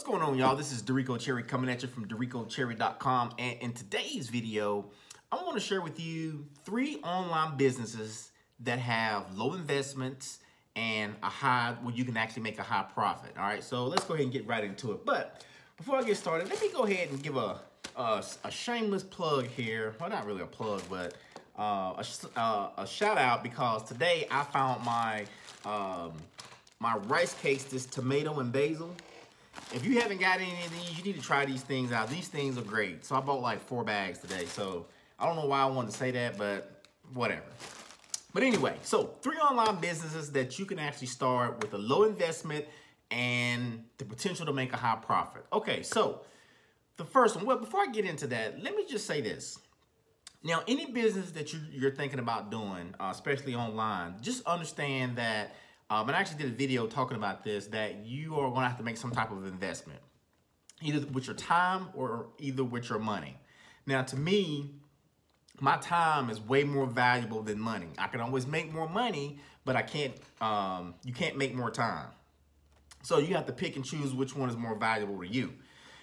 What's going on, y'all? This is Dereco Cherry coming at you from DerecoCherry.com. And in today's video, I want to share with you three online businesses that have low investments and a high, where you can actually make a high profit. All right, so let's go ahead and get right into it. But before I get started, let me go ahead and give a, a, a shameless plug here. Well, not really a plug, but uh, a, uh, a shout out because today I found my um, my rice cakes, this tomato and basil. If you haven't got any of these, you need to try these things out. These things are great. So I bought like four bags today. So I don't know why I wanted to say that, but whatever. But anyway, so three online businesses that you can actually start with a low investment and the potential to make a high profit. Okay, so the first one, well, before I get into that, let me just say this. Now, any business that you, are thinking about doing, uh, especially online, just understand that um, and I actually did a video talking about this, that you are gonna have to make some type of investment, either with your time or either with your money. Now, to me, my time is way more valuable than money. I can always make more money, but I can't, um, you can't make more time. So you have to pick and choose which one is more valuable to you.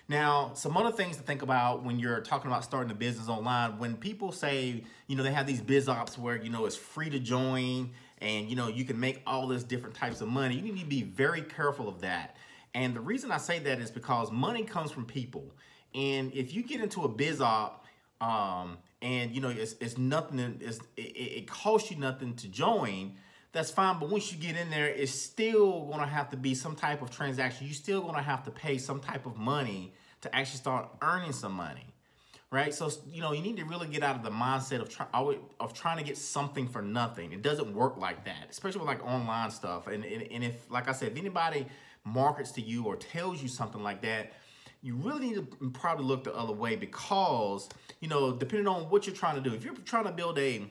Now, some other things to think about when you're talking about starting a business online, when people say, you know, they have these biz ops where, you know, it's free to join and you know you can make all this different types of money. You need to be very careful of that. And the reason i say that is because money comes from people. And if you get into a biz op um, and you know it's, it's nothing it's, it, it costs you nothing to join that's fine. But once you get in there it's still going to have to be some type of transaction. You're still going to have to pay some type of money to actually start earning some money right? So, you know, you need to really get out of the mindset of, try, of trying to get something for nothing. It doesn't work like that, especially with like online stuff. And, and, and if, like I said, if anybody markets to you or tells you something like that, you really need to probably look the other way because, you know, depending on what you're trying to do, if you're trying to build a,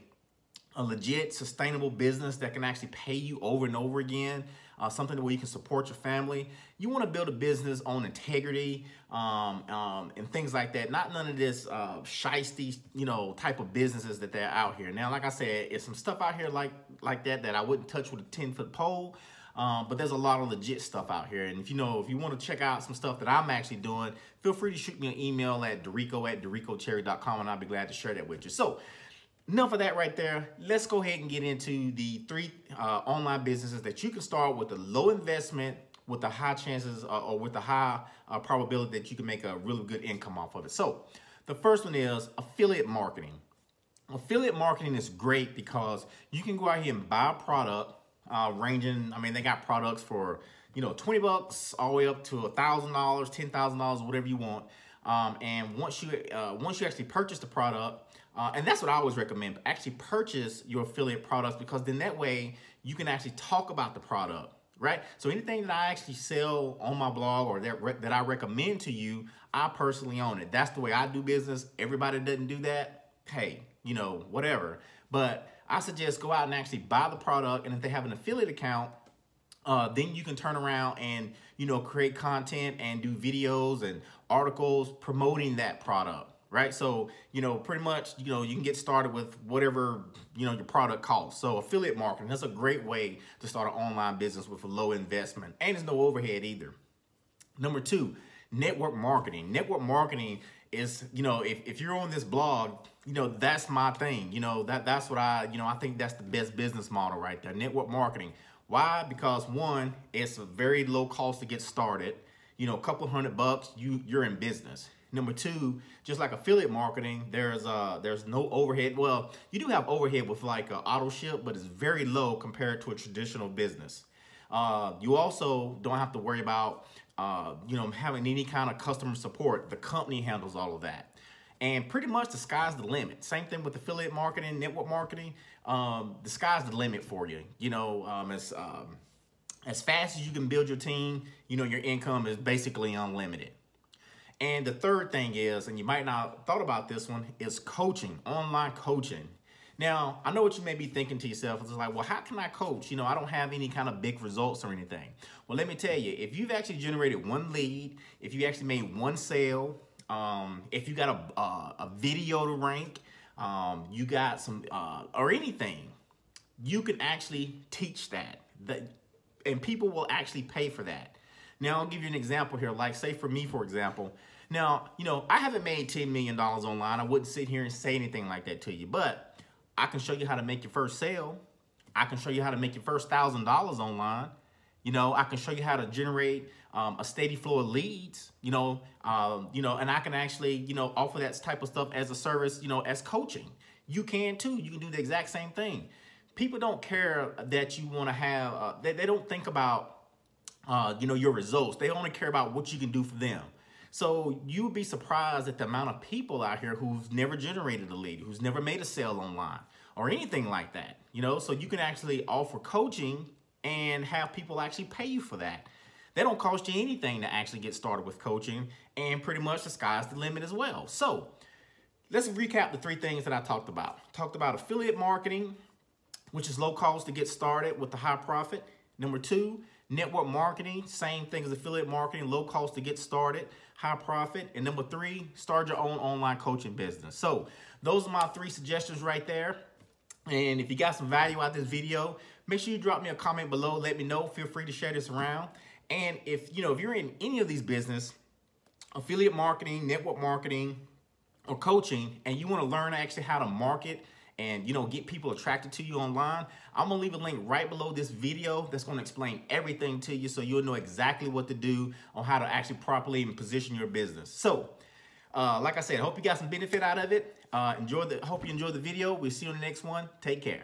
a legit, sustainable business that can actually pay you over and over again, uh, something where you can support your family. You want to build a business on integrity um, um, and things like that. Not none of this uh, shisty, you know, type of businesses that they're out here. Now, like I said, it's some stuff out here like like that that I wouldn't touch with a 10 foot pole. Um, but there's a lot of legit stuff out here. And if you know, if you want to check out some stuff that I'm actually doing, feel free to shoot me an email at Dereco at DerecoCherry.com and I'll be glad to share that with you. So enough of that right there. Let's go ahead and get into the three uh, online businesses that you can start with a low investment, with the high chances uh, or with the high uh, probability that you can make a really good income off of it. So the first one is affiliate marketing. Affiliate marketing is great because you can go out here and buy a product uh, ranging, I mean, they got products for, you know, 20 bucks all the way up to a $1,000, $10,000, whatever you want. Um, and once you uh, once you actually purchase the product, uh, and that's what I always recommend. Actually purchase your affiliate products because then that way you can actually talk about the product, right? So anything that I actually sell on my blog or that, that I recommend to you, I personally own it. That's the way I do business. Everybody doesn't do that. Hey, you know, whatever. But I suggest go out and actually buy the product. And if they have an affiliate account, uh, then you can turn around and, you know, create content and do videos and articles promoting that product right? So, you know, pretty much, you know, you can get started with whatever, you know, your product costs. So affiliate marketing, that's a great way to start an online business with a low investment and there's no overhead either. Number two, network marketing. Network marketing is, you know, if, if you're on this blog, you know, that's my thing. You know, that that's what I, you know, I think that's the best business model right there. Network marketing. Why? Because one, it's a very low cost to get started. You know, a couple hundred bucks, you you're in business. Number two, just like affiliate marketing, there's uh there's no overhead. Well, you do have overhead with like uh, auto ship, but it's very low compared to a traditional business. Uh, you also don't have to worry about uh, you know having any kind of customer support. The company handles all of that. And pretty much the sky's the limit. Same thing with affiliate marketing, network marketing. Um, the sky's the limit for you. You know, um, as um, as fast as you can build your team, you know, your income is basically unlimited. And the third thing is, and you might not thought about this one, is coaching, online coaching. Now, I know what you may be thinking to yourself. It's like, well, how can I coach? You know, I don't have any kind of big results or anything. Well, let me tell you, if you've actually generated one lead, if you actually made one sale, um, if you got a, a video to rank, um, you got some, uh, or anything, you can actually teach that. that. And people will actually pay for that. Now, I'll give you an example here. Like, say for me, for example, now, you know, I haven't made $10 million online. I wouldn't sit here and say anything like that to you, but I can show you how to make your first sale. I can show you how to make your first $1,000 online. You know, I can show you how to generate um, a steady flow of leads, you know, um, you know, and I can actually, you know, offer that type of stuff as a service, you know, as coaching. You can too. You can do the exact same thing. People don't care that you want to have, uh, they, they don't think about, uh, you know, your results. They only care about what you can do for them. So you would be surprised at the amount of people out here who've never generated a lead, who's never made a sale online or anything like that. You know, so you can actually offer coaching and have people actually pay you for that. They don't cost you anything to actually get started with coaching and pretty much the sky's the limit as well. So let's recap the three things that I talked about. Talked about affiliate marketing, which is low cost to get started with the high profit. Number two, network marketing, same thing as affiliate marketing, low cost to get started, high profit. And number three, start your own online coaching business. So those are my three suggestions right there. And if you got some value out of this video, make sure you drop me a comment below. Let me know. Feel free to share this around. And if you know if you're in any of these business, affiliate marketing, network marketing, or coaching, and you want to learn actually how to market and you know get people attracted to you online i'm gonna leave a link right below this video that's gonna explain everything to you so you'll know exactly what to do on how to actually properly position your business. So uh, like i said hope you got some benefit out of it. Uh, enjoy the hope you enjoy the video. We'll see you on the next one. Take care